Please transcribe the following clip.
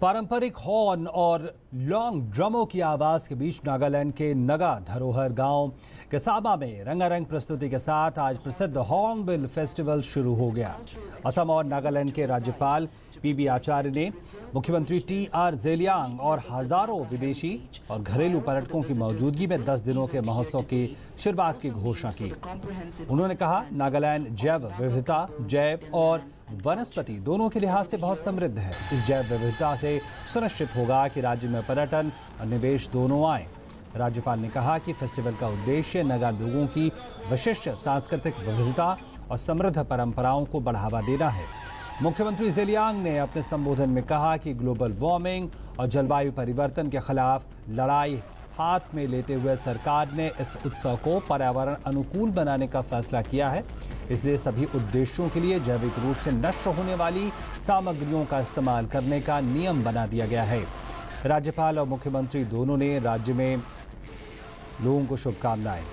पारंपरिक हॉर्न और लॉन्ग ड्रमों की आवाज़ के बीच नागालैंड के नगा धरोहर गाँव केसाबा में रंगारंग प्रस्तुति के साथ आज प्रसिद्ध हॉर्नबिल फेस्टिवल शुरू हो गया। असम और नागालैंड के राज्यपाल पीबी आचार्य ने मुख्यमंत्री टी आर जेलियांग और हज़ारों विदेशी और घरेलू पर्यटकों की मौजूदगी में 10 दिनों के महोत्सव की शुरुआत की घोषणा की। उन्होंने कहा, नागालैंड जैव विविधता, जैव और वनस्पति दोनों के लिहाज से बहुत समृद्ध है। इस जैव विविधता से सुनिश्चित होगा कि राज्य में पर्यटन और निवेश दोनों आए। राज्यपाल ने कहा कि फेस्टिवल का उद्देश्य नगा लोगों की विशिष्ट सांस्कृतिक विविधता और समृद्ध परंपराओं को बढ़ावा देना है। मुख्यमंत्री जेलियांग ने अपने संबोधन में कहा कि ग्लोबल वार्मिंग और जलवायु परिवर्तन के खिलाफ लड़ाई हाथ में लेते हुए सरकार ने इस उत्सव को पर्यावरण अनुकूल बनाने का फैसला किया है। इसलिए सभी उद्देश्यों के लिए जैविक रूप से नष्ट होने वाली सामग्रियों का इस्तेमाल करने का नियम बना दिया गया है। राज्यपाल और मुख्यमंत्री दोनों ने राज्य में लोगों को शुभकामनाएँ।